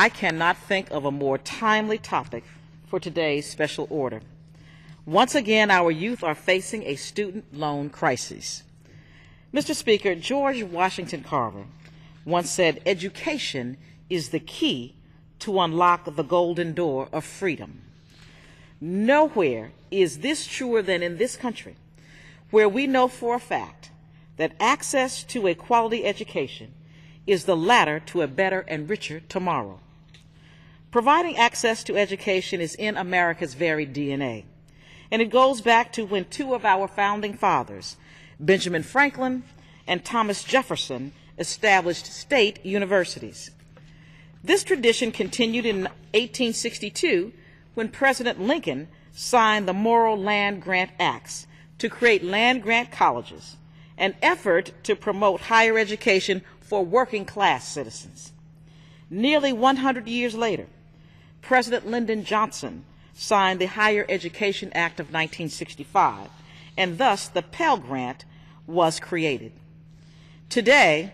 I cannot think of a more timely topic for today's special order. Once again, our youth are facing a student loan crisis. Mr. Speaker, George Washington Carver once said, Education is the key to unlock the golden door of freedom. Nowhere is this truer than in this country, where we know for a fact that access to a quality education is the ladder to a better and richer tomorrow. Providing access to education is in America's very DNA, and it goes back to when two of our founding fathers, Benjamin Franklin and Thomas Jefferson, established state universities. This tradition continued in 1862 when President Lincoln signed the Morrill Land Grant Acts to create land grant colleges, an effort to promote higher education for working class citizens. Nearly 100 years later, President Lyndon Johnson signed the Higher Education Act of 1965, and thus the Pell Grant was created. Today,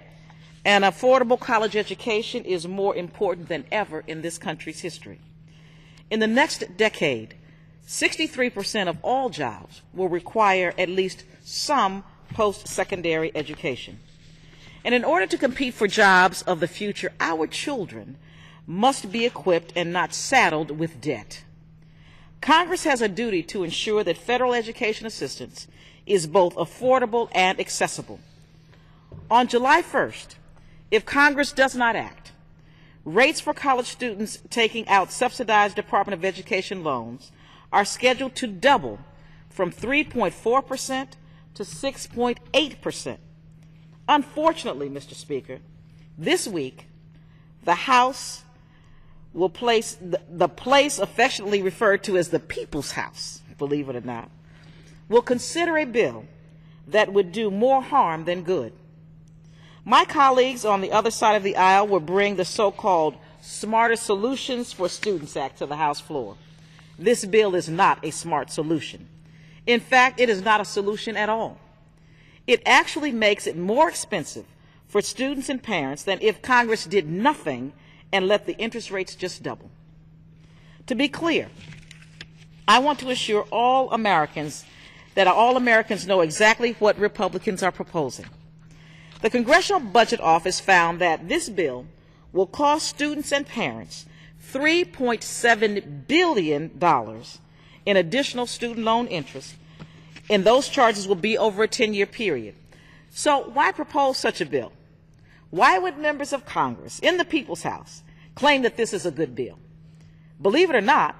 an affordable college education is more important than ever in this country's history. In the next decade, 63% of all jobs will require at least some post secondary education. And in order to compete for jobs of the future, our children must be equipped and not saddled with debt. Congress has a duty to ensure that federal education assistance is both affordable and accessible. On July 1st, if Congress does not act, rates for college students taking out subsidized Department of Education loans are scheduled to double from 3.4% to 6.8%. Unfortunately, Mr. Speaker, this week, the House will place the, the place affectionately referred to as the People's House, believe it or not, will consider a bill that would do more harm than good. My colleagues on the other side of the aisle will bring the so-called Smarter Solutions for Students Act to the House floor. This bill is not a smart solution. In fact, it is not a solution at all. It actually makes it more expensive for students and parents than if Congress did nothing and let the interest rates just double. To be clear, I want to assure all Americans that all Americans know exactly what Republicans are proposing. The Congressional Budget Office found that this bill will cost students and parents $3.7 billion in additional student loan interest, and those charges will be over a 10 year period. So, why propose such a bill? Why would members of Congress in the People's House claim that this is a good bill? Believe it or not,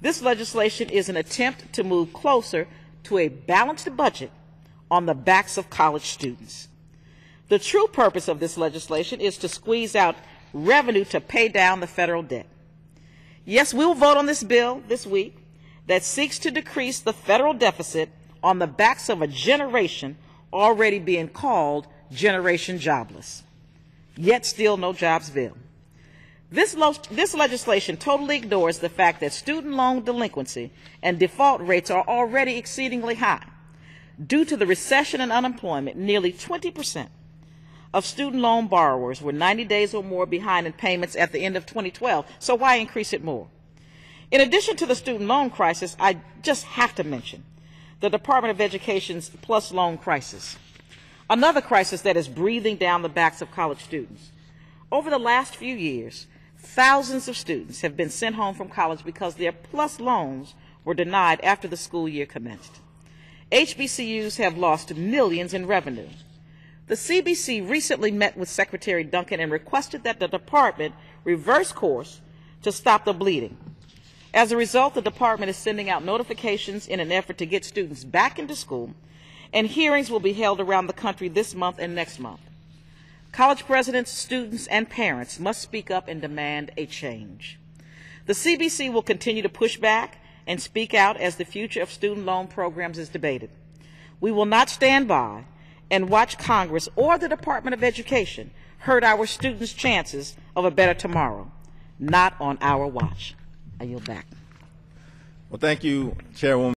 this legislation is an attempt to move closer to a balanced budget on the backs of college students. The true purpose of this legislation is to squeeze out revenue to pay down the federal debt. Yes, we will vote on this bill this week that seeks to decrease the federal deficit on the backs of a generation already being called Generation Jobless. Yet still no jobs bill. This, lo- this legislation totally ignores the fact that student loan delinquency and default rates are already exceedingly high. Due to the recession and unemployment, nearly 20 percent of student loan borrowers were 90 days or more behind in payments at the end of 2012, so why increase it more? In addition to the student loan crisis, I just have to mention the Department of Education's PLUS loan crisis, another crisis that is breathing down the backs of college students. Over the last few years, thousands of students have been sent home from college because their PLUS loans were denied after the school year commenced. HBCUs have lost millions in revenue. The CBC recently met with Secretary Duncan and requested that the department reverse course to stop the bleeding. As a result, the department is sending out notifications in an effort to get students back into school, and hearings will be held around the country this month and next month. College presidents, students, and parents must speak up and demand a change. The CBC will continue to push back and speak out as the future of student loan programs is debated. We will not stand by and watch Congress or the Department of Education hurt our students' chances of a better tomorrow. Not on our watch. I yield back. Well, thank you, Chairwoman.